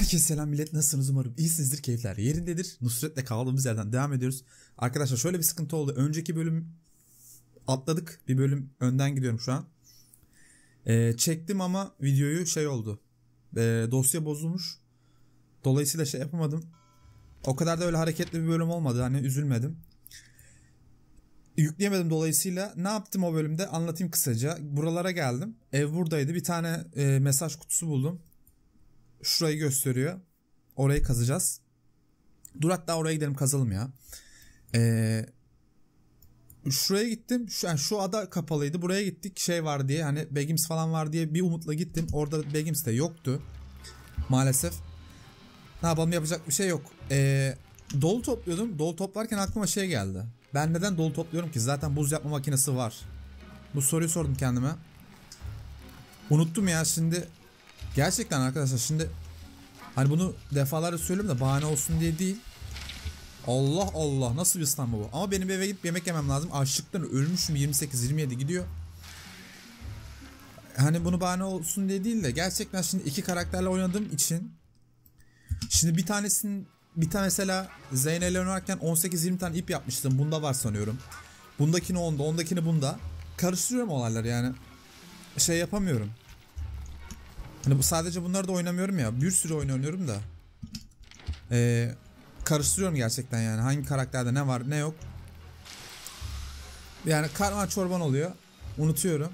Herkese selam millet nasılsınız umarım iyisinizdir keyifler yerindedir. Nusret'le kaldığımız yerden devam ediyoruz. Arkadaşlar şöyle bir sıkıntı oldu. Önceki bölüm atladık. Bir bölüm önden gidiyorum şu an. Ee, çektim ama videoyu şey oldu. Ee, dosya bozulmuş. Dolayısıyla şey yapamadım. O kadar da öyle hareketli bir bölüm olmadı. Hani üzülmedim. Yükleyemedim dolayısıyla ne yaptım o bölümde anlatayım kısaca. Buralara geldim. Ev buradaydı. Bir tane e, mesaj kutusu buldum. Şurayı gösteriyor. Orayı kazacağız. Dur hatta oraya gidelim kazalım ya. Ee, şuraya gittim. Şu, yani şu ada kapalıydı. Buraya gittik şey var diye hani Begims falan var diye bir umutla gittim. Orada Begims de yoktu. Maalesef. Ne yapalım yapacak bir şey yok. Ee, dolu topluyordum. Dolu toplarken aklıma şey geldi. Ben neden dolu topluyorum ki? Zaten buz yapma makinesi var. Bu soruyu sordum kendime. Unuttum ya şimdi. Gerçekten arkadaşlar şimdi hani bunu defalarca söylüyorum da bahane olsun diye değil. Allah Allah nasıl bir İstanbul bu? Ama benim eve gidip yemek yemem lazım. Açlıktan ölmüşüm 28-27 gidiyor. Hani bunu bahane olsun diye değil de gerçekten şimdi iki karakterle oynadığım için şimdi bir tanesinin bir tane mesela Zeynel oynarken 18-20 tane ip yapmıştım. Bunda var sanıyorum. Bundakini onda, ondakini bunda. Karıştırıyorum olayları yani. Şey yapamıyorum. Hani bu sadece bunları da oynamıyorum ya. Bir sürü oyun oynuyorum da. Ee, karıştırıyorum gerçekten yani. Hangi karakterde ne var ne yok. Yani karman çorban oluyor. Unutuyorum.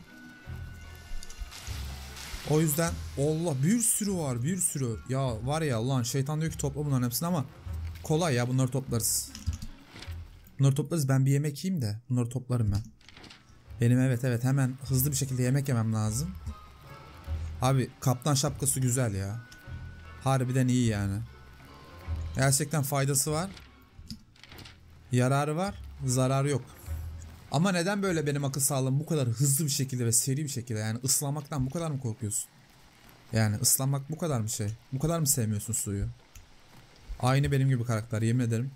O yüzden Allah bir sürü var bir sürü. Ya var ya lan şeytan diyor ki topla bunların hepsini ama kolay ya bunları toplarız. Bunları toplarız ben bir yemek yiyeyim de bunları toplarım ben. Benim evet evet hemen hızlı bir şekilde yemek yemem lazım. Abi kaptan şapkası güzel ya. Harbiden iyi yani. Gerçekten faydası var. Yararı var. Zararı yok. Ama neden böyle benim akıl sağlığım bu kadar hızlı bir şekilde ve seri bir şekilde yani ıslanmaktan bu kadar mı korkuyorsun? Yani ıslanmak bu kadar mı şey? Bu kadar mı sevmiyorsun suyu? Aynı benim gibi karakter yemin ederim.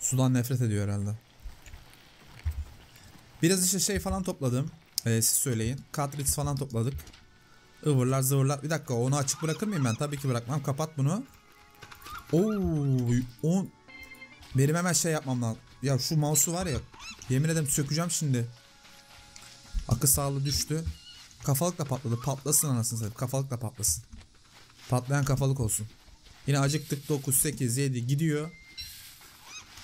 Sudan nefret ediyor herhalde. Biraz işte şey falan topladım. Ee, siz söyleyin. Cartridge falan topladık. Ivırlar zıvırlar. Bir dakika onu açık bırakır mıyım ben? Tabii ki bırakmam. Kapat bunu. Oo, on. Benim hemen şey yapmam lazım. Ya şu mouse'u var ya. Yemin ederim sökeceğim şimdi. Akı sağlığı düştü. Kafalık da patladı. Patlasın anasını satayım. Kafalık da patlasın. Patlayan kafalık olsun. Yine acıktık 9, 8, 7 gidiyor.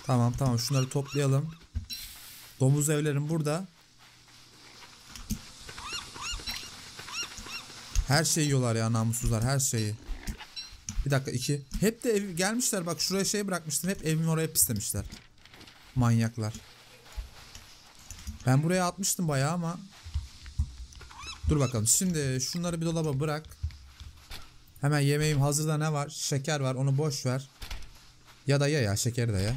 Tamam tamam şunları toplayalım. Domuz evlerim burada. Her şeyi yiyorlar ya namussuzlar her şeyi. Bir dakika iki. Hep de ev gelmişler bak şuraya şey bırakmıştım. Hep evimin oraya pislemişler. Manyaklar. Ben buraya atmıştım bayağı ama. Dur bakalım. Şimdi şunları bir dolaba bırak. Hemen yemeğim hazırda ne var? Şeker var onu boş ver. Ya da ya ya şekeri de ya.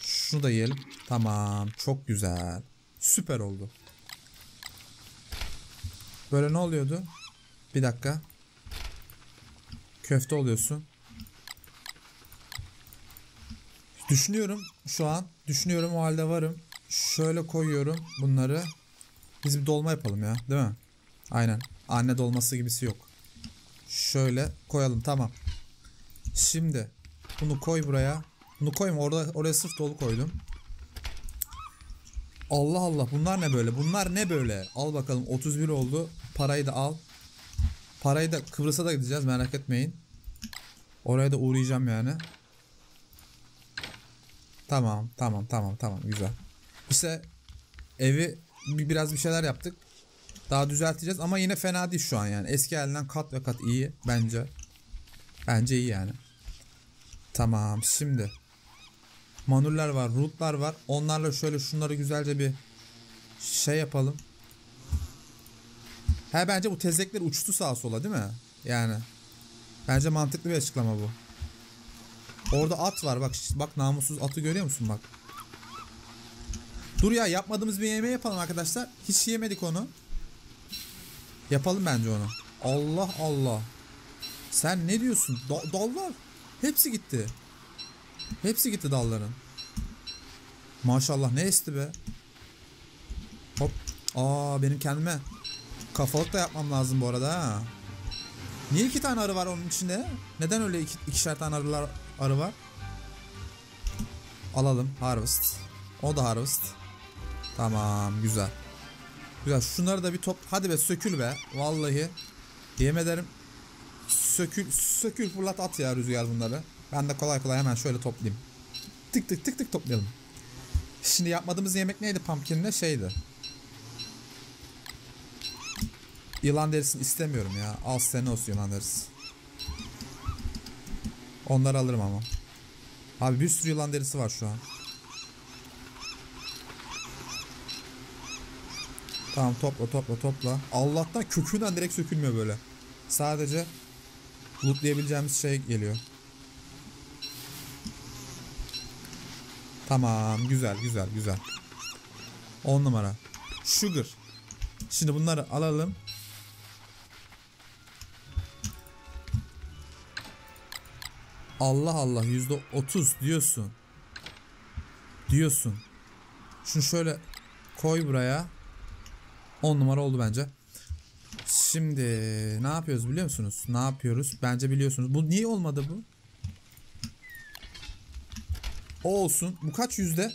Şunu da yiyelim. Tamam çok güzel. Süper oldu. Böyle ne oluyordu? Bir dakika. Köfte oluyorsun. Düşünüyorum şu an. Düşünüyorum o halde varım. Şöyle koyuyorum bunları. Biz bir dolma yapalım ya değil mi? Aynen. Anne dolması gibisi yok. Şöyle koyalım tamam. Şimdi bunu koy buraya. Bunu koyma orada oraya sırf dolu koydum. Allah Allah bunlar ne böyle? Bunlar ne böyle? Al bakalım 31 oldu. Parayı da al. Parayı da Kıbrıs'a da gideceğiz merak etmeyin. Oraya da uğrayacağım yani. Tamam tamam tamam tamam güzel. İşte evi biraz bir şeyler yaptık. Daha düzelteceğiz ama yine fena değil şu an yani. Eski halinden kat ve kat iyi bence. Bence iyi yani. Tamam şimdi. Manuller var, rootlar var. Onlarla şöyle şunları güzelce bir şey yapalım. He bence bu tezekler uçtu sağa sola değil mi? Yani. Bence mantıklı bir açıklama bu. Orada at var bak bak namussuz atı görüyor musun bak. Dur ya yapmadığımız bir yemeği yapalım arkadaşlar. Hiç yemedik onu. Yapalım bence onu. Allah Allah. Sen ne diyorsun? Da dallar. Hepsi gitti. Hepsi gitti dalların. Maşallah ne esti be. Hop. Aa benim kendime kafalık da yapmam lazım bu arada ha. Niye iki tane arı var onun içinde? Neden öyle iki, ikişer tane arılar, arı var? Alalım. Harvest. O da harvest. Tamam güzel. Güzel. Şunları da bir top. Hadi be sökül be. Vallahi. Yemin. Sökül, sökül fırlat at ya rüzgar bunları. Ben de kolay kolay hemen şöyle toplayayım. Tık tık tık tık toplayalım. Şimdi yapmadığımız yemek neydi pumpkin'le şeydi. Yılan derisini istemiyorum ya. Al sene olsun yılan derisi. Onları alırım ama. Abi bir sürü yılan derisi var şu an. Tamam topla topla topla. Allah'tan kökünden direkt sökülmüyor böyle. Sadece lootlayabileceğimiz şey geliyor. Tamam güzel güzel güzel. 10 numara. Sugar. Şimdi bunları alalım. Allah Allah yüzde otuz diyorsun. Diyorsun. Şunu şöyle koy buraya. 10 numara oldu bence. Şimdi ne yapıyoruz biliyor musunuz? Ne yapıyoruz? Bence biliyorsunuz. Bu niye olmadı bu? O olsun. Bu kaç yüzde?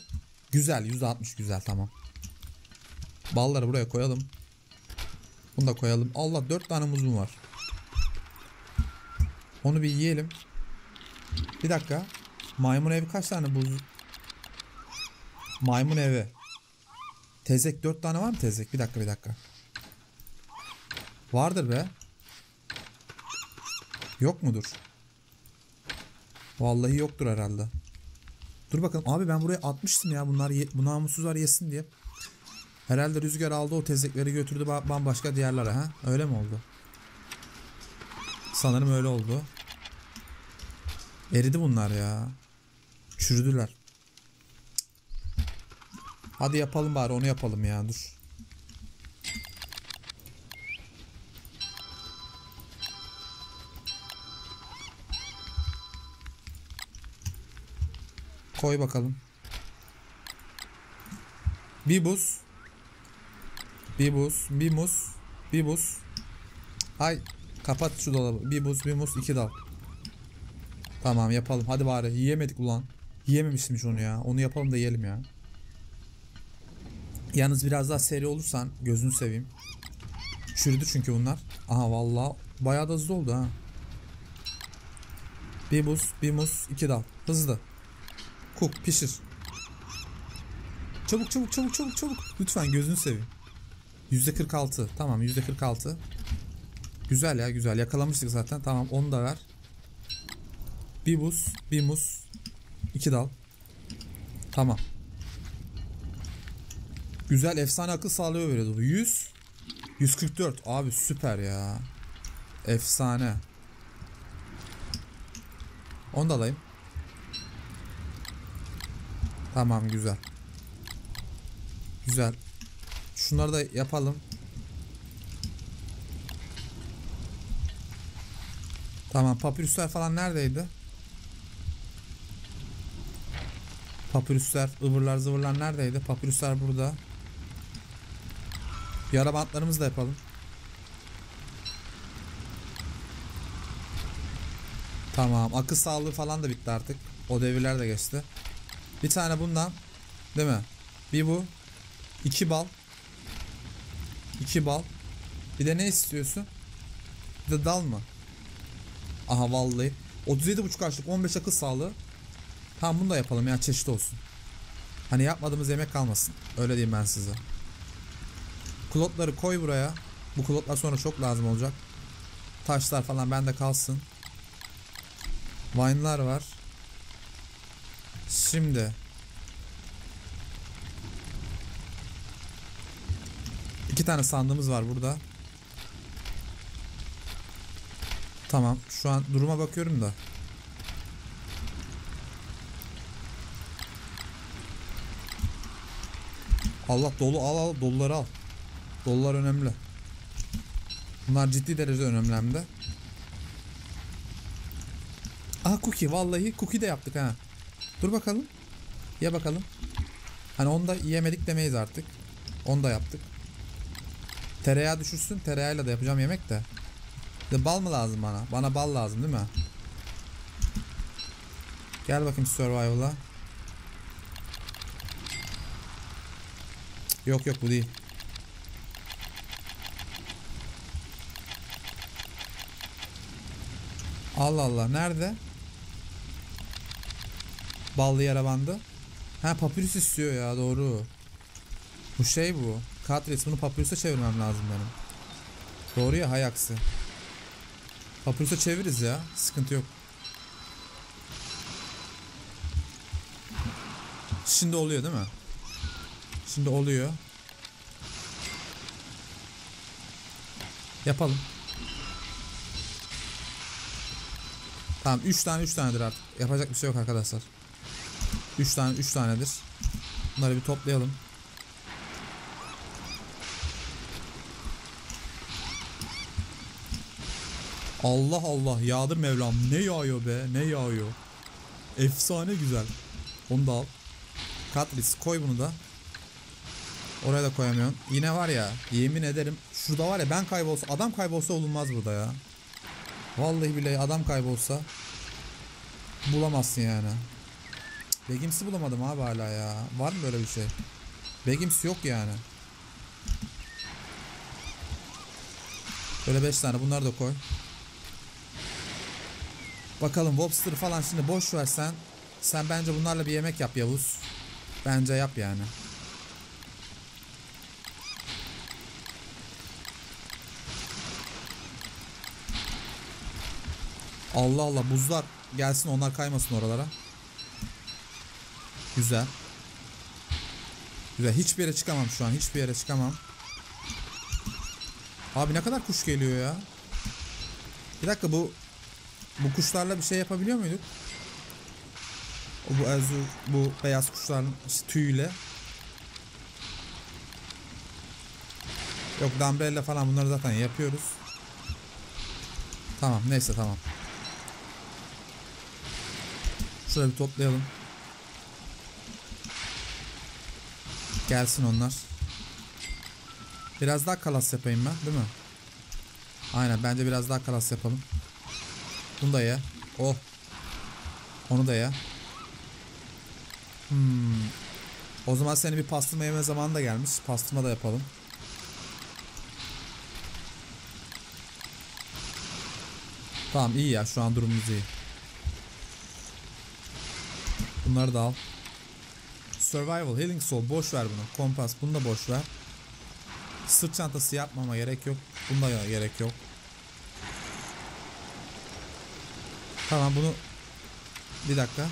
Güzel. Yüzde 60 güzel tamam. Balları buraya koyalım. Bunu da koyalım. Allah 4 tane muzum var. Onu bir yiyelim. Bir dakika. Maymun evi kaç tane buz? Maymun evi. Tezek 4 tane var mı tezek? Bir dakika bir dakika. Vardır be. Yok mudur? Vallahi yoktur herhalde. Dur bakalım. Abi ben buraya atmıştım ya. Bunlar ye, bu namussuzlar yesin diye. Herhalde rüzgar aldı o tezekleri götürdü bambaşka diyarlara ha. Öyle mi oldu? Sanırım öyle oldu. Eridi bunlar ya. Çürüdüler. Hadi yapalım bari onu yapalım ya dur. Koy bakalım. Bir buz. Bir buz. Bir muz. Bir buz. Hay. Kapat şu dolabı. Bir buz, bir muz, iki dal. Tamam yapalım. Hadi bari. Yiyemedik ulan. Yiyememiştim onu ya. Onu yapalım da yiyelim ya. Yalnız biraz daha seri olursan gözünü seveyim. Çürüdü çünkü bunlar. Aha vallahi bayağı da hızlı oldu ha. Bir buz, bir muz, iki dal. Hızlı. Cook, pişir. Çabuk çabuk çabuk çabuk çabuk. Lütfen gözünü seveyim. %46. Tamam %46. Güzel ya güzel. Yakalamıştık zaten. Tamam onu da ver. Bir buz, bir muz, iki dal. Tamam. Güzel efsane akıl sağlıyor veriyordu bu. 100 144 abi süper ya. Efsane. Onu da alayım. Tamam güzel. Güzel. Şunları da yapalım. Tamam papirüsler falan neredeydi? Papirüsler, ıvırlar zıvırlar neredeydi? Papirüsler burada. Yara bantlarımızı da yapalım. Tamam. Akıl sağlığı falan da bitti artık. O devirler de geçti. Bir tane bundan. Değil mi? Bir bu. iki bal. iki bal. Bir de ne istiyorsun? Bir de dal mı? Aha vallahi. 37.5 açlık 15 akıl sağlığı. Tamam bunu da yapalım ya çeşit olsun. Hani yapmadığımız yemek kalmasın. Öyle diyeyim ben size. Klotları koy buraya. Bu klotlar sonra çok lazım olacak. Taşlar falan bende kalsın. Vine'lar var. Şimdi. iki tane sandığımız var burada. Tamam. Şu an duruma bakıyorum da. Allah dolu al al doluları al. Dolular önemli. Bunlar ciddi derecede önemli hem de. Aha cookie vallahi cookie de yaptık ha. Dur bakalım. Ye bakalım. Hani onu da yemedik demeyiz artık. Onu da yaptık. Tereyağı düşürsün. Tereyağıyla da yapacağım yemek de. De bal mı lazım bana? Bana bal lazım değil mi? Gel bakayım survival'a. Yok yok bu değil. Allah Allah nerede? Ballı yara bandı. Ha papyrus istiyor ya doğru. Bu şey bu. Katris bunu papyrus'a çevirmem lazım benim. Doğru ya hay aksi. Papyrus'a çeviririz ya. Sıkıntı yok. Şimdi oluyor değil mi? Şimdi oluyor. Yapalım. Tamam 3 tane 3 tanedir artık. Yapacak bir şey yok arkadaşlar. 3 tane 3 tanedir. Bunları bir toplayalım. Allah Allah yağdır Mevlam. Ne yağıyor be ne yağıyor. Efsane güzel. Onu da al. Katris koy bunu da. Oraya da koyamıyorum. Yine var ya yemin ederim şurada var ya ben kaybolsa adam kaybolsa olunmaz burada ya. Vallahi billahi adam kaybolsa bulamazsın yani. Begimsi bulamadım abi hala ya. Var mı böyle bir şey? Begimsi yok yani. Böyle 5 tane bunları da koy. Bakalım Wobster falan şimdi boş versen sen bence bunlarla bir yemek yap Yavuz. Bence yap yani. Allah Allah buzlar gelsin onlar kaymasın oralara. Güzel. Güzel hiçbir yere çıkamam şu an hiçbir yere çıkamam. Abi ne kadar kuş geliyor ya. Bir dakika bu bu kuşlarla bir şey yapabiliyor muyduk? O bu azur, bu beyaz kuşların işte tüyüyle. Yok Dumbrella falan bunları zaten yapıyoruz. Tamam neyse tamam. Şöyle bir toplayalım. Gelsin onlar. Biraz daha kalas yapayım ben değil mi? Aynen bence biraz daha kalas yapalım. Bunu da ye. Oh. Onu da ye. Hmm. O zaman senin bir pastırma yeme zamanı da gelmiş. Pastırma da yapalım. Tamam iyi ya şu an durumumuz iyi. Bunları da al. Survival, Healing Soul boş ver bunu. Kompas bunu da boş ver. Sırt çantası yapmama gerek yok. Bunda da gerek yok. Tamam bunu bir dakika.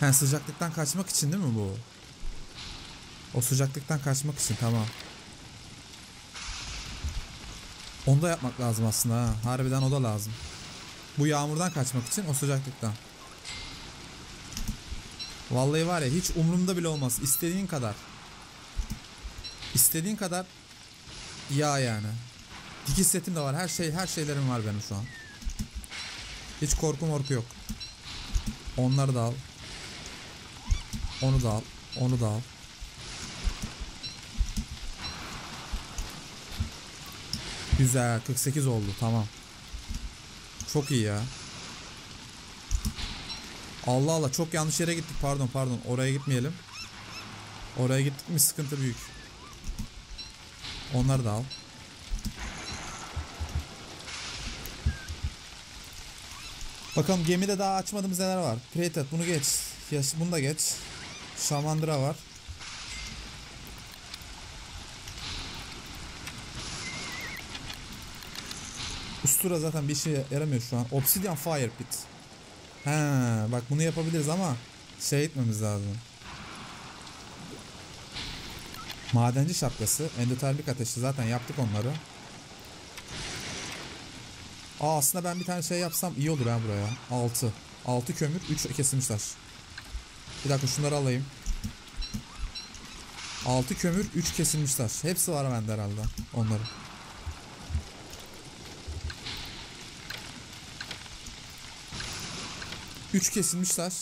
He sıcaklıktan kaçmak için değil mi bu? O sıcaklıktan kaçmak için tamam. Onu da yapmak lazım aslında ha. Harbiden o da lazım. Bu yağmurdan kaçmak için o sıcaklıktan. Vallahi var ya hiç umurumda bile olmaz. İstediğin kadar. İstediğin kadar yağ yani. Dikiş setim de var. Her şey her şeylerim var benim şu an. Hiç korku morku yok. Onları da al. Onu da al. Onu da al. Güzel. 48 oldu. Tamam. Çok iyi ya. Allah Allah çok yanlış yere gittik. Pardon pardon. Oraya gitmeyelim. Oraya gittik mi sıkıntı büyük. Onları da al. Bakalım gemide daha açmadığımız neler var. Prated bunu geç. Yaş, bunu da geç. Şamandıra var. Ustura zaten bir şey yaramıyor şu an. Obsidian Fire Pit. He, bak bunu yapabiliriz ama şey etmemiz lazım. Madenci şapkası, endotermik ateşi zaten yaptık onları. Aa aslında ben bir tane şey yapsam iyi olur ha buraya. 6. 6 kömür, 3 kesilmiş taş. Bir dakika şunları alayım. 6 kömür, 3 kesilmiş taş. Hepsi var bende herhalde onların. Üç kesilmiş taş.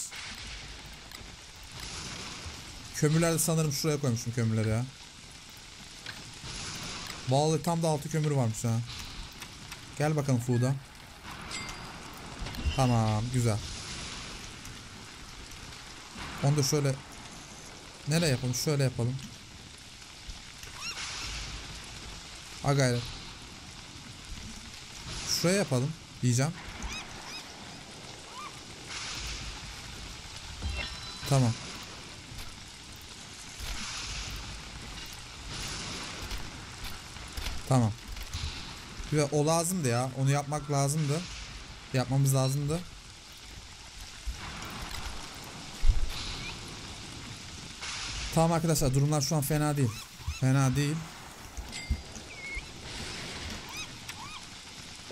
Kömürler de sanırım şuraya koymuşum kömürleri ya. Vallahi tam da altı kömür varmış ha. Gel bakalım Fuda. Tamam güzel. Onu da şöyle nereye yapalım? Şöyle yapalım. Ha. Şuraya yapalım diyeceğim. Tamam. Tamam. Güzel. O lazımdı ya. Onu yapmak lazımdı. Yapmamız lazımdı. Tamam arkadaşlar durumlar şu an fena değil. Fena değil.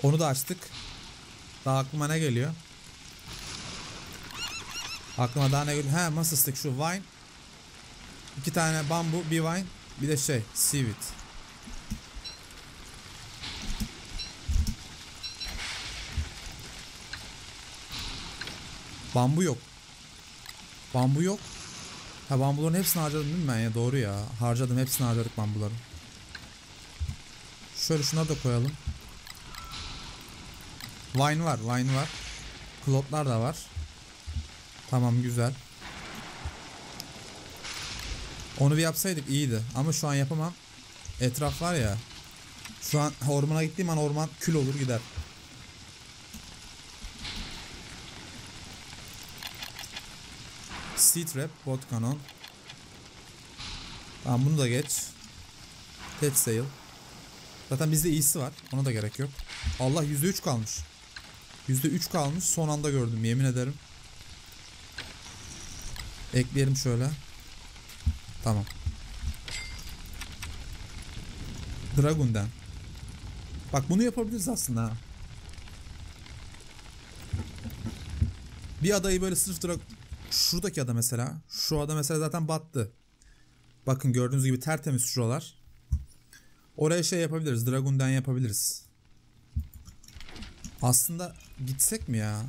Onu da açtık. Daha aklıma ne geliyor? Aklıma daha ne geliyor? He masa stick şu wine. İki tane bambu, bir wine, bir de şey, seaweed. Bambu yok. Bambu yok. Ha bambuların hepsini harcadım değil mi ben ya? Doğru ya. Harcadım hepsini harcadık bambuları. Şöyle şuna da koyalım. Wine var, wine var. Klotlar da var. Tamam güzel. Onu bir yapsaydık iyiydi. Ama şu an yapamam. Etraf var ya. Şu an ormana gittiğim an orman kül olur gider. Sea Trap, Bot Cannon. Tamam bunu da geç. Ted Sail. Zaten bizde iyisi var. Ona da gerek yok. Allah %3 kalmış. %3 kalmış. Son anda gördüm yemin ederim. Ekleyelim şöyle. Tamam. Dragon'den. Bak bunu yapabiliriz aslında. Bir adayı böyle sırf drag... Şuradaki ada mesela. Şu ada mesela zaten battı. Bakın gördüğünüz gibi tertemiz şuralar. Oraya şey yapabiliriz. Dragon'dan yapabiliriz. Aslında gitsek mi ya?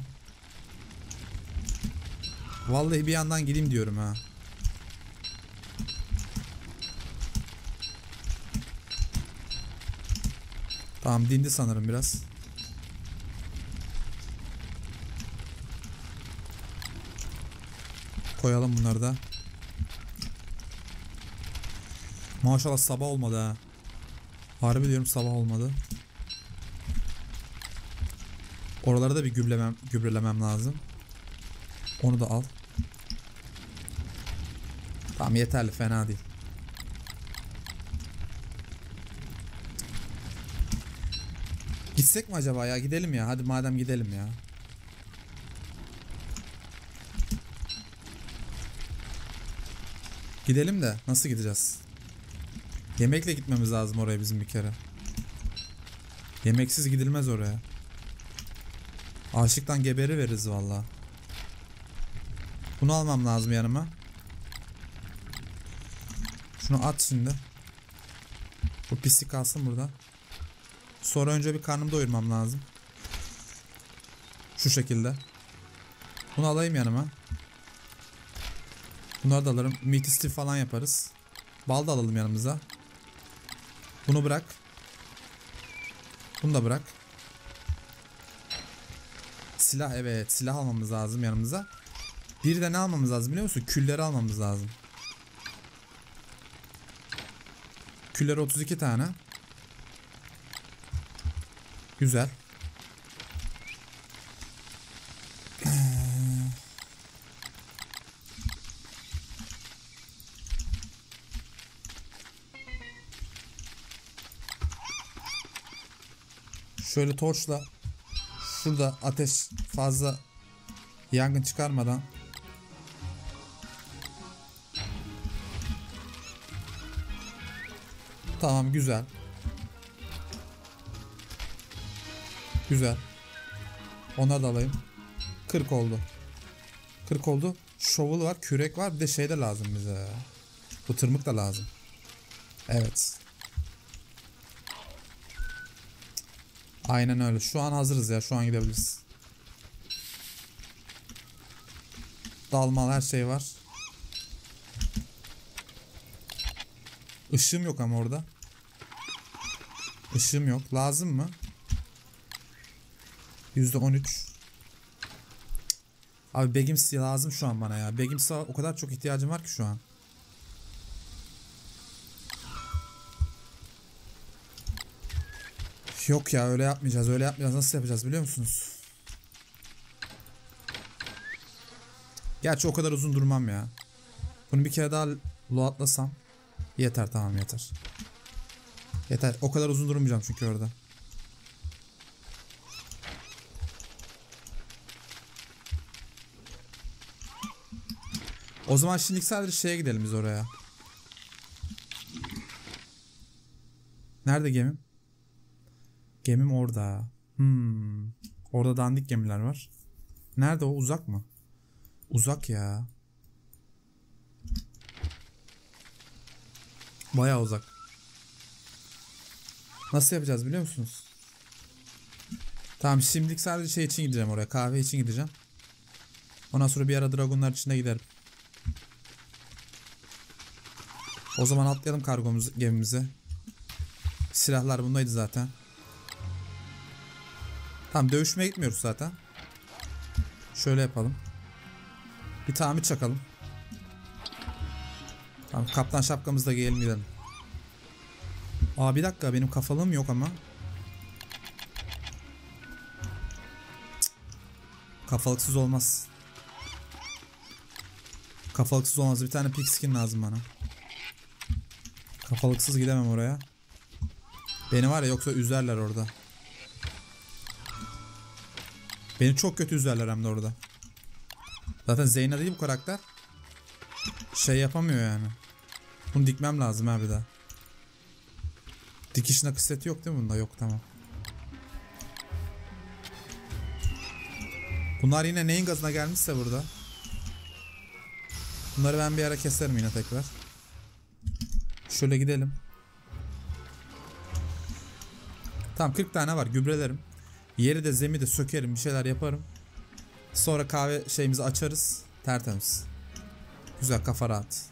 Vallahi bir yandan gideyim diyorum ha. Tamam dindi sanırım biraz. Koyalım bunları da. Maşallah sabah olmadı ha. Harbi diyorum sabah olmadı. Oraları da bir gübrelemem, gübrelemem lazım. Onu da al. Tamam yeterli fena değil. Gitsek mi acaba ya? Gidelim ya. Hadi madem gidelim ya. Gidelim de nasıl gideceğiz? Yemekle gitmemiz lazım oraya bizim bir kere. Yemeksiz gidilmez oraya. Açlıktan geberi veririz valla. Bunu almam lazım yanıma. Şunu at şimdi. Bu pislik kalsın burada. Sonra önce bir karnımı doyurmam lazım. Şu şekilde. Bunu alayım yanıma. Bunları da alırım. Meat stew falan yaparız. Bal da alalım yanımıza. Bunu bırak. Bunu da bırak. Silah evet silah almamız lazım yanımıza. Bir de ne almamız lazım biliyor musun? Külleri almamız lazım. Küller 32 tane. Güzel. Şöyle torçla şurada ateş fazla yangın çıkarmadan Tamam güzel. Güzel. Onları da alayım. 40 oldu. 40 oldu. Shovel var, kürek var. Bir de şey de lazım bize. Bu tırmık da lazım. Evet. Aynen öyle. Şu an hazırız ya. Şu an gidebiliriz. Dalmalı her şey var. Işığım yok ama orada. Işığım yok. Lazım mı? %13. Abi Begimsi lazım şu an bana ya. Begimsi o kadar çok ihtiyacım var ki şu an. Yok ya öyle yapmayacağız. Öyle yapmayacağız. Nasıl yapacağız biliyor musunuz? Gerçi o kadar uzun durmam ya. Bunu bir kere daha loadlasam yeter tamam yeter. Yeter. O kadar uzun durmayacağım çünkü orada. O zaman şimdilik sadece şeye gidelim biz oraya. Nerede gemim? Gemim orada. Hmm. Orada dandik gemiler var. Nerede o? Uzak mı? Uzak ya. Baya uzak. Nasıl yapacağız biliyor musunuz? Tamam şimdilik sadece şey için gideceğim oraya. Kahve için gideceğim. Ondan sonra bir ara dragonlar içinde giderim. O zaman atlayalım kargomuzu gemimize. Silahlar bundaydı zaten. Tamam dövüşmeye gitmiyoruz zaten. Şöyle yapalım. Bir tamir çakalım. Tamam kaptan şapkamızı da giyelim gidelim. Aa bir dakika benim kafalığım yok ama. Kafalıksız olmaz. Kafalıksız olmaz. Bir tane pigskin lazım bana. Kafalıksız gidemem oraya. Beni var ya yoksa üzerler orada. Beni çok kötü üzerler hem de orada. Zaten Zeyna değil bu karakter. Şey yapamıyor yani. Bunu dikmem lazım abi daha. Dikiş nakış seti yok değil mi bunda? Yok tamam. Bunlar yine neyin gazına gelmişse burada. Bunları ben bir ara keserim yine tekrar. Şöyle gidelim. Tamam 40 tane var gübrelerim. Yeri de zemi de sökerim bir şeyler yaparım. Sonra kahve şeyimizi açarız. Tertemiz. Güzel kafa rahat.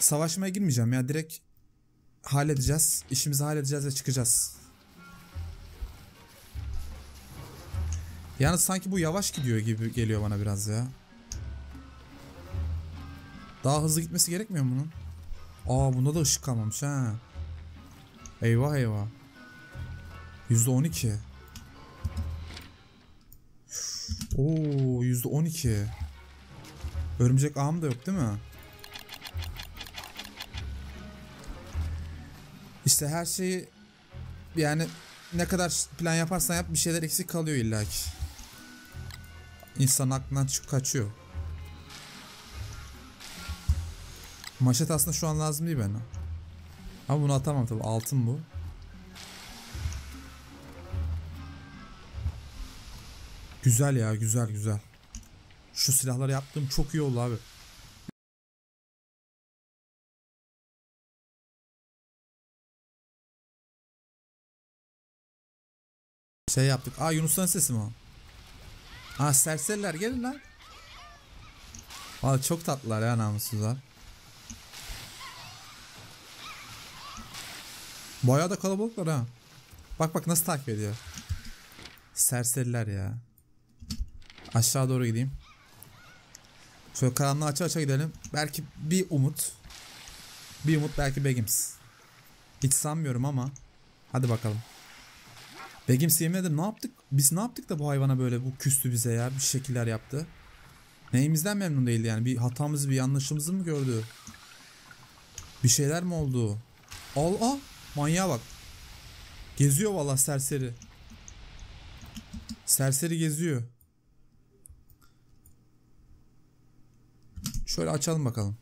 Savaşmaya girmeyeceğim ya direkt halledeceğiz. İşimizi halledeceğiz ve çıkacağız. Yani sanki bu yavaş gidiyor gibi geliyor bana biraz ya. Daha hızlı gitmesi gerekmiyor bunun? Aa bunda da ışık kalmamış ha. Eyvah eyvah. %12. Oo %12. Örümcek ağım da yok değil mi? İşte her şeyi yani ne kadar plan yaparsan yap bir şeyler eksik kalıyor illaki. İnsan aklından çık kaçıyor. Maşet aslında şu an lazım değil bana. Ama bunu atamam tabi altın bu. Güzel ya güzel güzel. Şu silahları yaptığım çok iyi oldu abi. Şey yaptık. Aa Yunus'tan sesi mi o? Aa serseriler gelin lan. Valla çok tatlılar ya namussuzlar. Bayağı da kalabalıklar ha. Bak bak nasıl takip ediyor. Serseriler ya. Aşağı doğru gideyim. Şöyle karanlığı aça aça gidelim. Belki bir umut. Bir umut belki Begims. Hiç sanmıyorum ama. Hadi bakalım. Begims yemin ne yaptık? Biz ne yaptık da bu hayvana böyle bu küstü bize ya. Bir şekiller yaptı. Neyimizden memnun değildi yani. Bir hatamızı bir yanlışımızı mı gördü? Bir şeyler mi oldu? Al al. Manyağa bak. Geziyor valla serseri. Serseri geziyor. Şöyle açalım bakalım.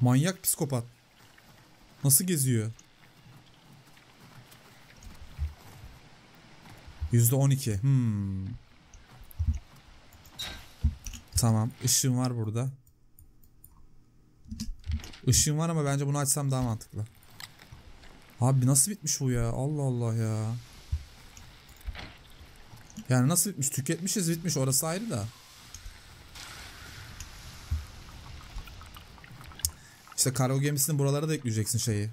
Manyak psikopat. Nasıl geziyor? Yüzde on iki. Hmm. Tamam. Işığım var burada. Işığım var ama bence bunu açsam daha mantıklı. Abi nasıl bitmiş bu ya? Allah Allah ya. Yani nasıl bitmiş? Tüketmişiz bitmiş orası ayrı da. İşte kargo gemisinin buralara da ekleyeceksin şeyi.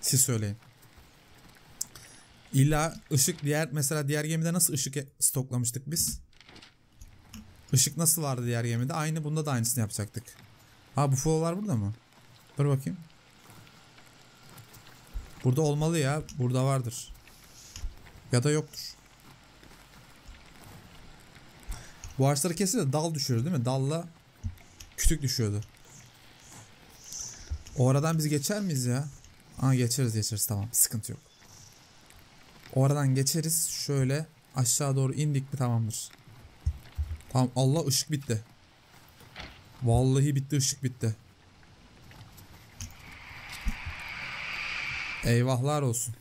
Siz söyleyin. İlla ışık diğer mesela diğer gemide nasıl ışık stoklamıştık biz? Işık nasıl vardı diğer gemide? Aynı bunda da aynısını yapacaktık. Ha bu fuolar burada mı? Dur bakayım. Burada olmalı ya. Burada vardır. Ya da yoktur. Bu ağaçları kesince dal düşüyordu değil mi? Dalla kütük düşüyordu. O aradan biz geçer miyiz ya? Aa geçeriz geçeriz tamam sıkıntı yok. O aradan geçeriz şöyle aşağı doğru indik mi tamamdır. Tamam Allah ışık bitti. Vallahi bitti ışık bitti. Eyvahlar olsun.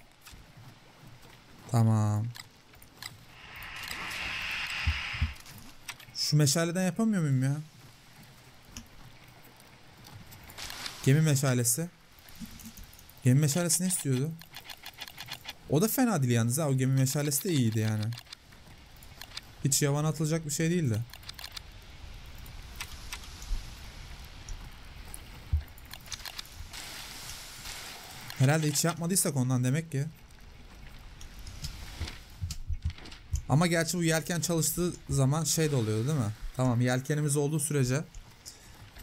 Tamam. Şu meşaleden yapamıyor muyum ya? Gemi meşalesi. Gemi meşalesi ne istiyordu? O da fena değil yalnız ha. O gemi meşalesi de iyiydi yani. Hiç yavan atılacak bir şey değildi. Herhalde hiç yapmadıysak ondan demek ki. Ama gerçi bu yelken çalıştığı zaman şey de oluyor değil mi? Tamam yelkenimiz olduğu sürece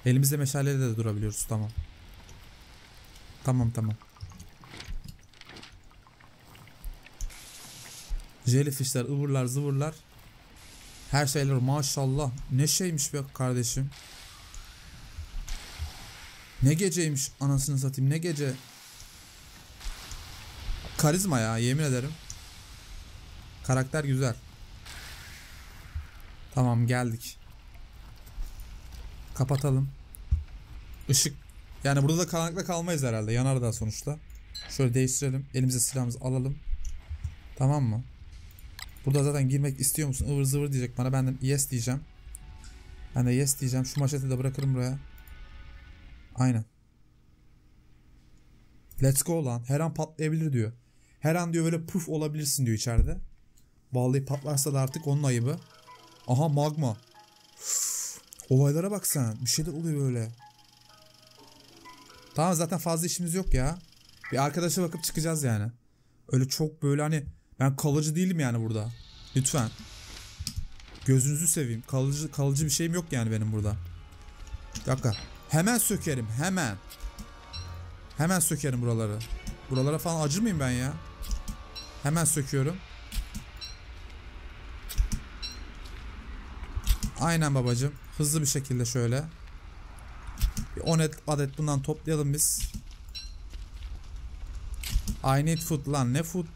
elimizde meşaleyle de durabiliyoruz tamam. Tamam tamam. Jellyfishler, ıvırlar, zıvırlar. Her şeyler maşallah. Ne şeymiş be kardeşim. Ne geceymiş anasını satayım ne gece. Karizma ya yemin ederim. Karakter güzel. Tamam geldik. Kapatalım. Işık. Yani burada da karanlıkta kalmayız herhalde. Yanar da sonuçta. Şöyle değiştirelim. Elimize silahımızı alalım. Tamam mı? Burada zaten girmek istiyor musun? ıvır zıvır diyecek bana. Ben de yes diyeceğim. Ben de yes diyeceğim. Şu maşeti de bırakırım buraya. Aynen. Let's go lan. Her an patlayabilir diyor. Her an diyor böyle puf olabilirsin diyor içeride. Vallahi patlarsa da artık onun ayıbı. Aha magma. Üf, olaylara bak sen. Bir şeyler oluyor böyle. Tamam zaten fazla işimiz yok ya. Bir arkadaşa bakıp çıkacağız yani. Öyle çok böyle hani ben kalıcı değilim yani burada. Lütfen. Gözünüzü seveyim. Kalıcı kalıcı bir şeyim yok yani benim burada. Bir dakika. Hemen sökerim. Hemen. Hemen sökerim buraları. Buralara falan acır mıyım ben ya? Hemen söküyorum. Aynen babacım. Hızlı bir şekilde şöyle. Bir 10 adet bundan toplayalım biz. I need food lan ne food?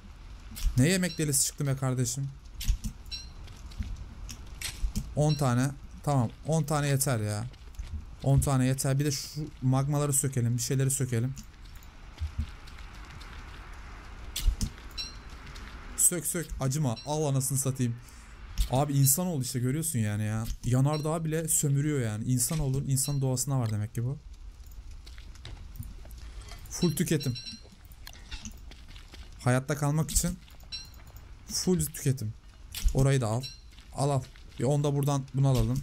Ne yemek delisi çıktı be kardeşim? 10 tane. Tamam 10 tane yeter ya. 10 tane yeter. Bir de şu magmaları sökelim. Bir şeyleri sökelim. Sök sök acıma. Al anasını satayım. Abi insan ol işte görüyorsun yani ya. Yanardağ bile sömürüyor yani. İnsan olun insan doğasına var demek ki bu. Full tüketim. Hayatta kalmak için full tüketim. Orayı da al. Al al. Bir onda buradan bunu alalım.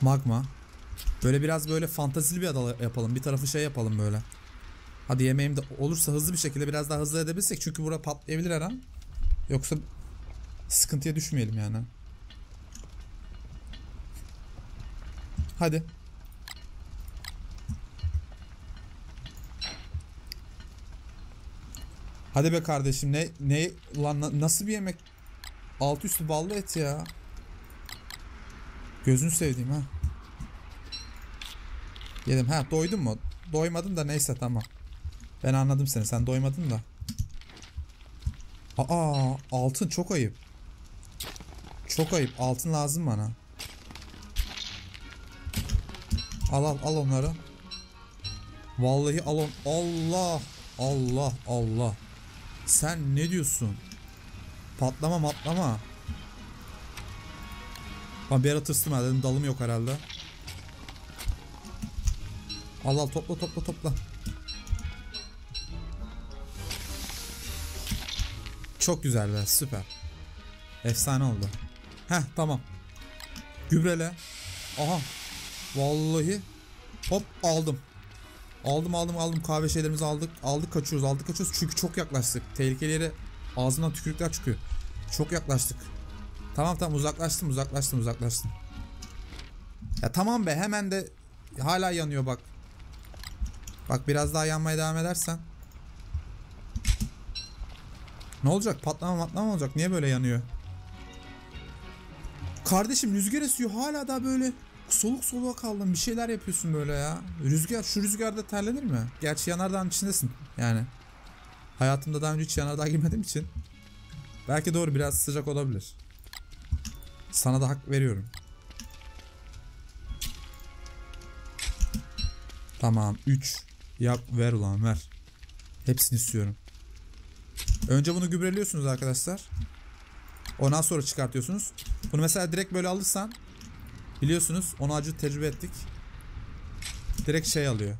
Magma. Böyle biraz böyle fantazili bir ada yapalım. Bir tarafı şey yapalım böyle. Hadi yemeğim de olursa hızlı bir şekilde biraz daha hızlı edebilsek. Çünkü bura patlayabilir her an. Yoksa sıkıntıya düşmeyelim yani. Hadi. Hadi be kardeşim ne ne lan na- nasıl bir yemek? Alt üstü ballı et ya. Gözünü sevdiğim ha. Yedim. Ha doydun mu? Doymadım da neyse tamam. Ben anladım seni. Sen doymadın da. Aa altın çok ayıp. Çok ayıp. Altın lazım bana. Al al al onları. Vallahi al on. Allah. Allah Allah. Sen ne diyorsun? Patlama matlama. Ben bir ara tırstım ha dedim dalım yok herhalde. Al al topla topla topla. Çok güzel be süper. Efsane oldu. Heh tamam. Gübrele. Aha. Vallahi. Hop aldım. Aldım aldım aldım kahve şeylerimizi aldık. Aldık kaçıyoruz aldık kaçıyoruz çünkü çok yaklaştık. Tehlikeli yere ağzından tükürükler çıkıyor. Çok yaklaştık. Tamam tamam uzaklaştım uzaklaştım uzaklaştım. Ya tamam be hemen de hala yanıyor bak. Bak biraz daha yanmaya devam edersen. Ne olacak? Patlama patlama olacak. Niye böyle yanıyor? Kardeşim rüzgar esiyor. Hala da böyle soluk soluğa kaldın. Bir şeyler yapıyorsun böyle ya. Rüzgar şu rüzgarda terlenir mi? Gerçi yanardağın içindesin. Yani. Hayatımda daha önce hiç yanardağ girmediğim için. Belki doğru biraz sıcak olabilir. Sana da hak veriyorum. Tamam 3 yap ver ulan ver. Hepsini istiyorum. Önce bunu gübreliyorsunuz arkadaşlar. Ondan sonra çıkartıyorsunuz. Bunu mesela direkt böyle alırsan biliyorsunuz onu acı tecrübe ettik. Direkt şey alıyor.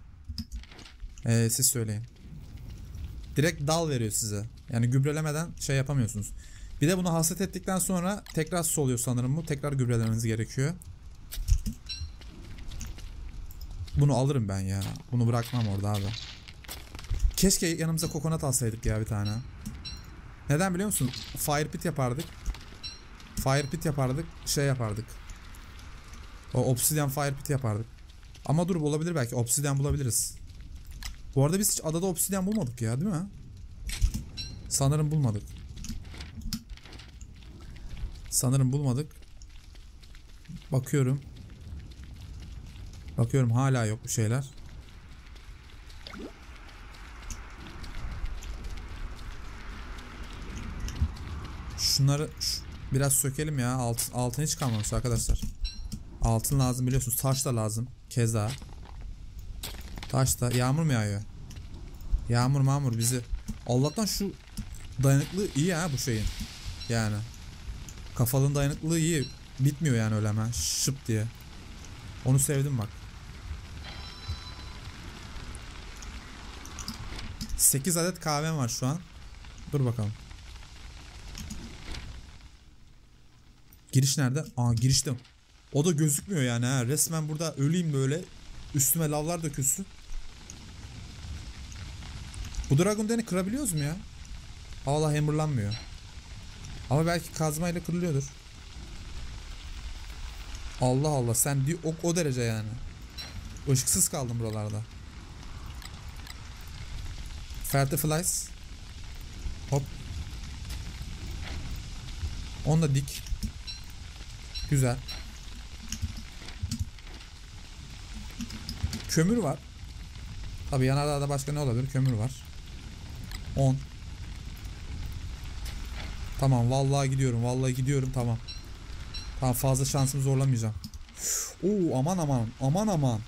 Ee, siz söyleyin. Direkt dal veriyor size. Yani gübrelemeden şey yapamıyorsunuz. Bir de bunu hasret ettikten sonra tekrar su oluyor sanırım bu. Tekrar gübrelemeniz gerekiyor. Bunu alırım ben ya. Bunu bırakmam orada abi. Keşke yanımıza kokonat alsaydık ya bir tane. Neden biliyor musun? Fire pit yapardık. Fire pit yapardık. Şey yapardık. O obsidian fire pit yapardık. Ama dur olabilir belki. Obsidian bulabiliriz. Bu arada biz hiç adada obsidian bulmadık ya değil mi? Sanırım bulmadık. Sanırım bulmadık. Bakıyorum. Bakıyorum hala yok bu şeyler. Şunları şu- biraz sökelim ya. Altın, altın hiç kalmamış arkadaşlar. Altın lazım biliyorsunuz. Taş da lazım. Keza. Taş da. Yağmur mu yağıyor? Yağmur mağmur bizi. Allah'tan şu dayanıklı iyi ha bu şeyin. Yani. Kafalın dayanıklılığı iyi. Bitmiyor yani öyle hemen. Şıp diye. Onu sevdim bak. 8 adet kahvem var şu an. Dur bakalım. Giriş nerede? Aa girişte. O da gözükmüyor yani ha. Resmen burada öleyim böyle. Üstüme lavlar dökülsün. Bu Dragon Den'i kırabiliyoruz mu ya? Allah hammerlanmıyor. Ama belki kazmayla kırılıyordur. Allah Allah sen bir ok o derece yani. Işıksız kaldım buralarda. Ferty Flies. Hop. Onu da dik. Güzel. Kömür var. Tabi yanardağda başka ne olabilir? Kömür var. 10. Tamam vallahi gidiyorum. Vallahi gidiyorum. Tamam. Tamam fazla şansımı zorlamayacağım. Oo aman aman. Aman aman.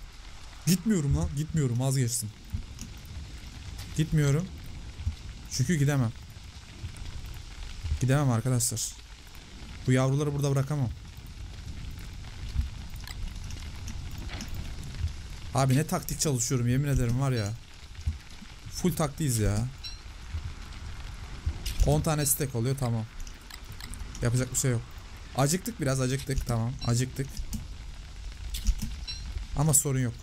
Gitmiyorum lan. Gitmiyorum. Vazgeçtim. Gitmiyorum. Çünkü gidemem. Gidemem arkadaşlar. Bu yavruları burada bırakamam. Abi ne taktik çalışıyorum yemin ederim var ya. Full taktiğiz ya. 10 tane stack oluyor tamam. Yapacak bir şey yok. Acıktık biraz acıktık tamam acıktık. Ama sorun yok.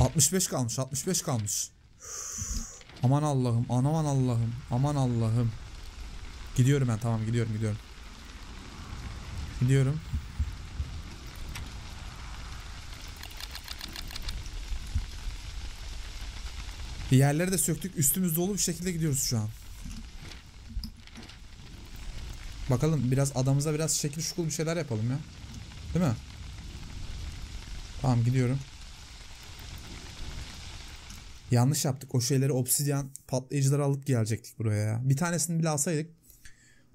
...65 kalmış 65 kalmış. Aman Allah'ım aman Allah'ım aman Allah'ım. Gidiyorum ben tamam gidiyorum gidiyorum. Gidiyorum. Yerleri de söktük. Üstümüz dolu bir şekilde gidiyoruz şu an. Bakalım biraz adamıza biraz şekil şukul bir şeyler yapalım ya. Değil mi? Tamam gidiyorum. Yanlış yaptık. O şeyleri obsidyen patlayıcıları alıp gelecektik buraya ya. Bir tanesini bile alsaydık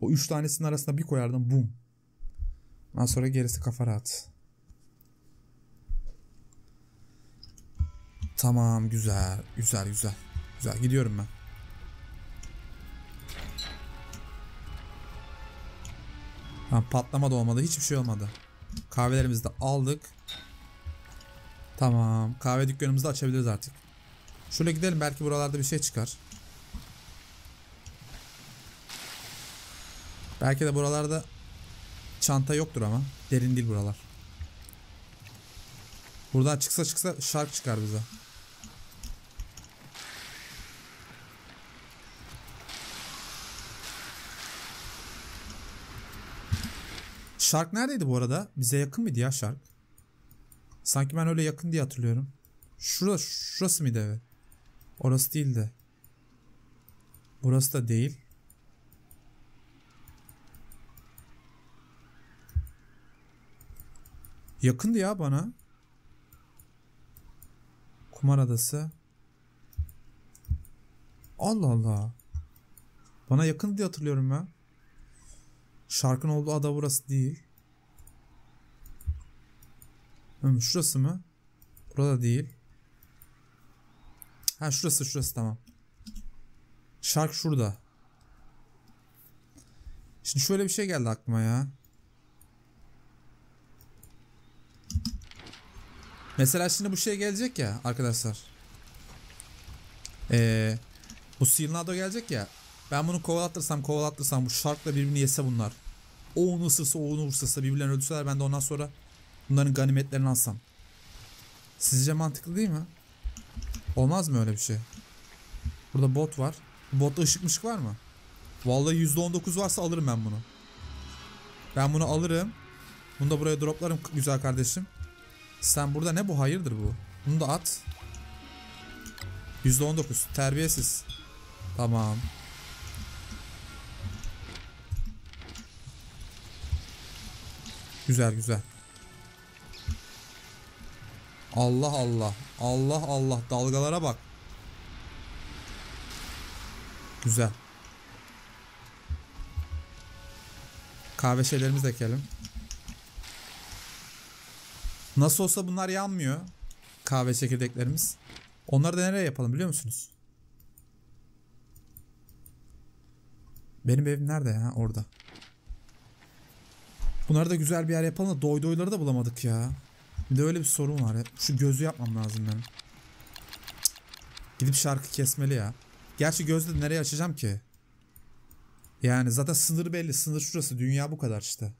o üç tanesinin arasında bir koyardım. Bum. Ondan sonra gerisi kafa rahat. Tamam güzel. Güzel güzel. Güzel gidiyorum ben. Tamam patlama da olmadı. Hiçbir şey olmadı. Kahvelerimizi de aldık. Tamam. Kahve dükkanımızı da açabiliriz artık. Şöyle gidelim belki buralarda bir şey çıkar. Belki de buralarda çanta yoktur ama. Derin değil buralar. Buradan çıksa çıksa şark çıkar bize. Şark neredeydi bu arada? Bize yakın mıydı ya Şark? Sanki ben öyle yakın diye hatırlıyorum. Şurası, şurası mıydı evi? Orası değildi. Burası da değil. Yakındı ya bana. Kumar adası. Allah Allah. Bana yakın diye hatırlıyorum ben. Şarkın olduğu ada burası değil. Şurası mı? Burada değil. Ha şurası şurası tamam. Şark şurada. Şimdi şöyle bir şey geldi aklıma ya. Mesela şimdi bu şey gelecek ya arkadaşlar. Ee, bu Silnado gelecek ya. Ben bunu kovalattırsam kovalattırsam bu şarkla birbirini yese bunlar. O onu ısırsa o onu ısırsa birbirlerini öldürseler ben de ondan sonra bunların ganimetlerini alsam. Sizce mantıklı değil mi? Olmaz mı öyle bir şey? Burada bot var. Botta ışık mışık var mı? Vallahi %19 varsa alırım ben bunu. Ben bunu alırım. Bunu da buraya droplarım güzel kardeşim. Sen burada ne bu? Hayırdır bu? Bunu da at. %19. Terbiyesiz. Tamam. Güzel güzel. Allah Allah. Allah Allah. Dalgalara bak. Güzel. Kahve şeylerimizi ekelim. Nasıl olsa bunlar yanmıyor. Kahve çekirdeklerimiz. Onları da nereye yapalım biliyor musunuz? Benim evim nerede ya? Orada. Bunları da güzel bir yer yapalım da doy doyları da bulamadık ya. Bir de öyle bir sorun var ya. Şu gözü yapmam lazım benim. Gidip şarkı kesmeli ya. Gerçi gözde nereye açacağım ki? Yani zaten sınır belli. Sınır şurası. Dünya bu kadar işte.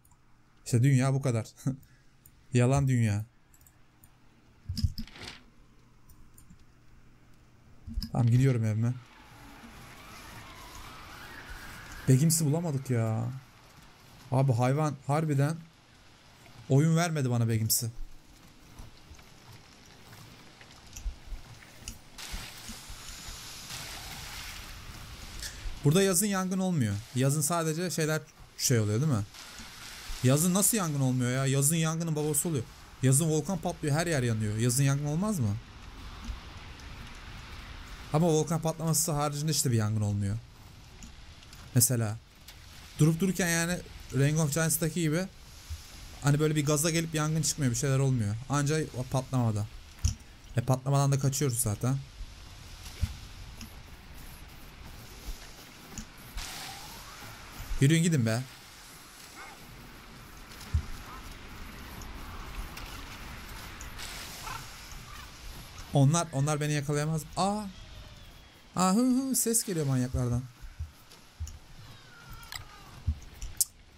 İşte dünya bu kadar. Yalan dünya. Tamam gidiyorum evime. Begimsi bulamadık ya. Abi hayvan harbiden oyun vermedi bana Begimsi. Burada yazın yangın olmuyor. Yazın sadece şeyler şey oluyor değil mi? Yazın nasıl yangın olmuyor ya? Yazın yangının babası oluyor. Yazın volkan patlıyor her yer yanıyor. Yazın yangın olmaz mı? Ama volkan patlaması haricinde işte bir yangın olmuyor. Mesela. Durup dururken yani Ring of Giants'taki gibi hani böyle bir gaza gelip yangın çıkmıyor bir şeyler olmuyor. Ancak patlamada. E patlamadan da kaçıyoruz zaten. Yürüyün gidin be. Onlar onlar beni yakalayamaz. Aa. Aa hı hı ses geliyor manyaklardan.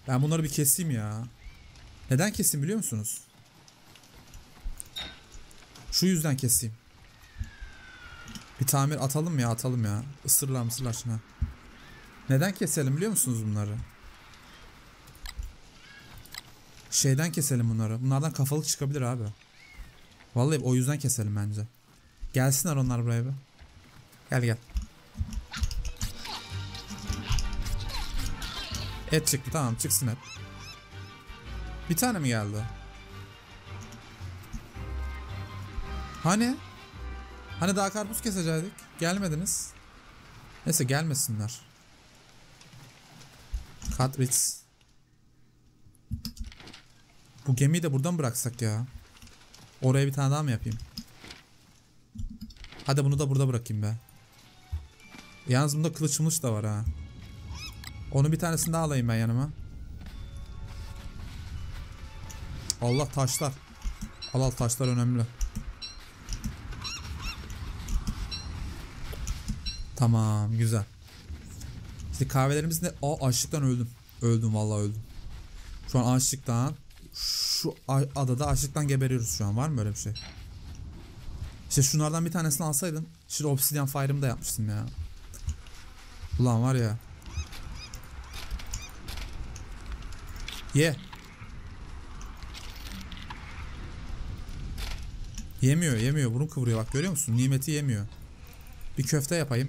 Ben bunları bir keseyim ya. Neden keseyim biliyor musunuz? Şu yüzden keseyim. Bir tamir atalım ya atalım ya. Isırlar mısırlar şuna. Neden keselim biliyor musunuz bunları? Şeyden keselim bunları. Bunlardan kafalık çıkabilir abi. Vallahi o yüzden keselim bence. Gelsinler onlar buraya bir. Gel gel. Et çıktı tamam çıksın et. Bir tane mi geldi? Hani? Hani daha karpuz kesecektik? Gelmediniz. Neyse gelmesinler. Katritz. Bu gemiyi de buradan bıraksak ya. Oraya bir tane daha mı yapayım? Hadi bunu da burada bırakayım be. Yalnız bunda kılıç da var ha. Onu bir tanesini daha alayım ben yanıma. Allah taşlar. Al al taşlar önemli. Tamam güzel. İşte kahvelerimiz ne? Aa açlıktan öldüm. Öldüm vallahi öldüm. Şu an açlıktan şu adada açlıktan geberiyoruz şu an. Var mı böyle bir şey? İşte şunlardan bir tanesini alsaydım. Şimdi obsidian fire'ımı da yapmıştım ya. Ulan var ya. Ye. Yemiyor yemiyor. Burun kıvırıyor bak görüyor musun? Nimeti yemiyor. Bir köfte yapayım.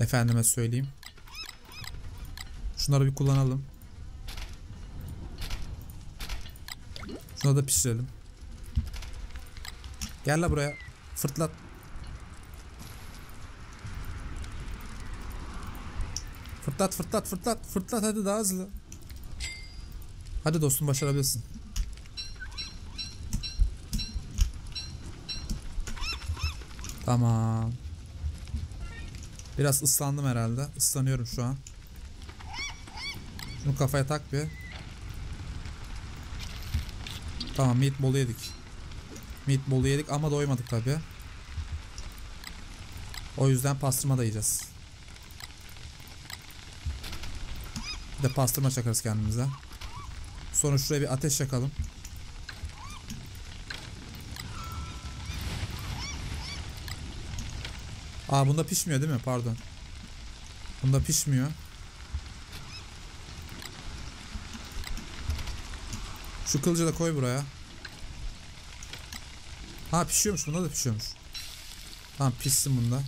Efendime söyleyeyim. Şunları bir kullanalım. Şunu da pişirelim. Gel la buraya. Fırtlat. Fırtlat fırtlat fırtlat. Fırtlat hadi daha hızlı. Hadi dostum başarabilirsin. Tamam. Biraz ıslandım herhalde. Islanıyorum şu an. Şunu kafaya tak bir. Tamam meatball'u yedik. Meatball'u yedik ama doymadık tabi. O yüzden pastırma da yiyeceğiz. Bir de pastırma çakarız kendimize. Sonra şuraya bir ateş yakalım. Aa bunda pişmiyor değil mi? Pardon. Bunda pişmiyor. Şu kılıcı da koy buraya. Ha pişiyormuş bunda da pişiyormuş. Tamam pişsin bunda.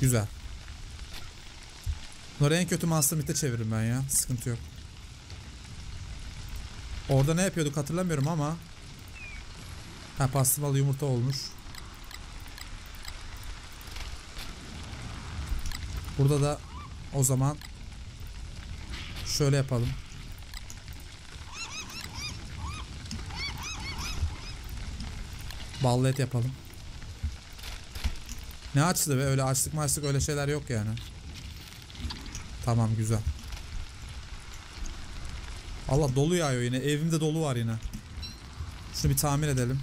Güzel. Bunları en kötü Monster Meat'e çeviririm ben ya. Sıkıntı yok. Orada ne yapıyorduk hatırlamıyorum ama. Ha pastırmalı yumurta olmuş. Burada da o zaman şöyle yapalım. Ballı et yapalım. Ne açtı be öyle açlık maçlık öyle şeyler yok yani. Tamam güzel. Allah dolu yağıyor yine. Evimde dolu var yine. Şunu bir tamir edelim.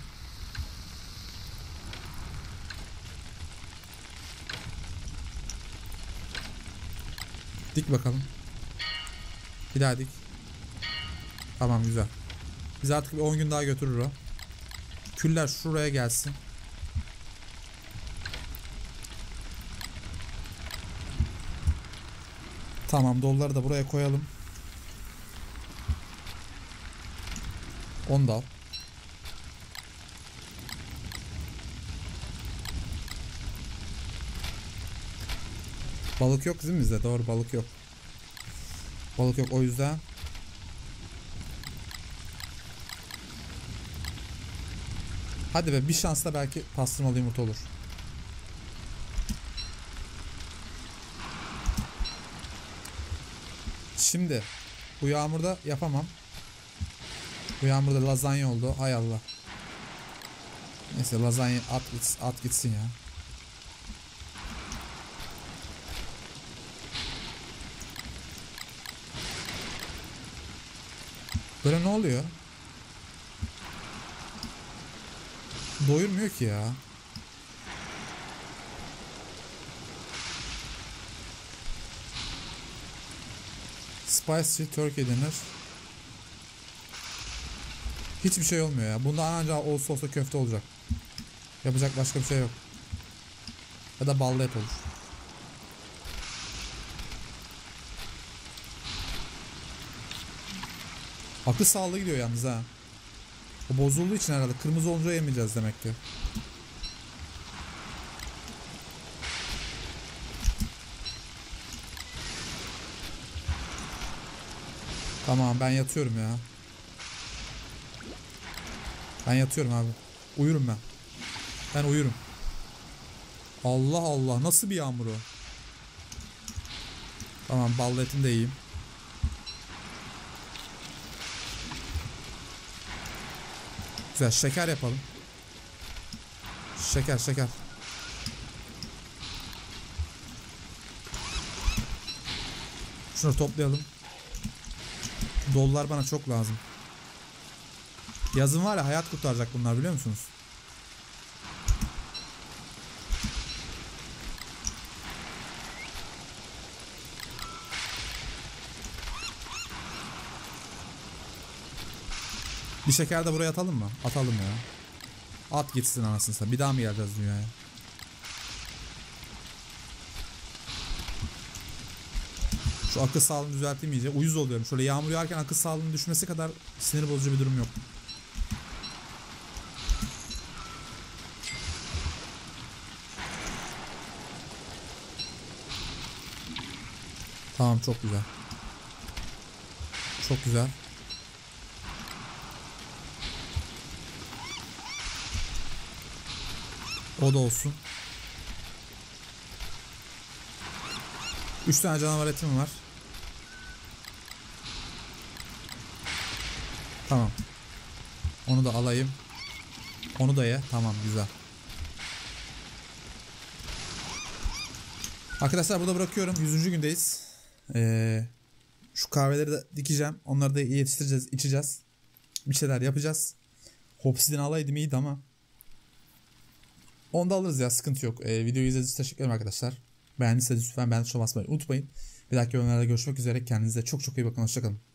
Dik bakalım. Bir daha dik. Tamam güzel. Biz artık bir 10 gün daha götürür o. Küller şuraya gelsin. Tamam dolları da buraya koyalım. 10 da al. Balık yok değil mi bizde? Doğru balık yok. Balık yok o yüzden. Hadi be bir şansla belki pastırmalı yumurta olur. Şimdi bu yağmurda yapamam. Bu yağmurda lazanya oldu. Hay Allah. Neyse lazanya at, at gitsin ya. Böyle ne oluyor? Doyurmuyor ki ya. Spicy turkey denir. Hiçbir şey olmuyor ya. Bundan ancak olsa olsa köfte olacak. Yapacak başka bir şey yok. Ya da ballı et olur. Akıl sağlığı gidiyor yalnız ha. O bozulduğu için herhalde. Kırmızı olunca yemeyeceğiz demek ki. Tamam ben yatıyorum ya. Ben yatıyorum abi. Uyurum ben. Ben uyurum. Allah Allah nasıl bir yağmur o? Tamam ballı etini de yiyeyim. Güzel şeker yapalım. Şeker şeker. Şunu toplayalım. Dollar bana çok lazım. Yazın var ya hayat kurtaracak bunlar biliyor musunuz? Bir şeker de buraya atalım mı? Atalım ya. At gitsin anasını satayım. Bir daha mı geleceğiz dünyaya? Şu akıl sağlığını düzelteyim iyice. Uyuz oluyorum. Şöyle yağmur yağarken akıl sağlığının düşmesi kadar sinir bozucu bir durum yok. Tamam çok güzel. Çok güzel. O da olsun. 3 tane canavar etim var. Tamam. Onu da alayım. Onu da ye. Tamam güzel. Arkadaşlar burada bırakıyorum. 100. gündeyiz. Ee, şu kahveleri de dikeceğim. Onları da yetiştireceğiz, içeceğiz. Bir şeyler yapacağız. Hopsidin alaydım iyiydi ama. Onu da alırız ya sıkıntı yok. Ee, videoyu izlediğiniz için teşekkür ederim arkadaşlar. Beğendiyseniz lütfen beğen tuşuna basmayı unutmayın. Bir dahaki bölümlerde görüşmek üzere. Kendinize çok çok iyi bakın. Hoşçakalın.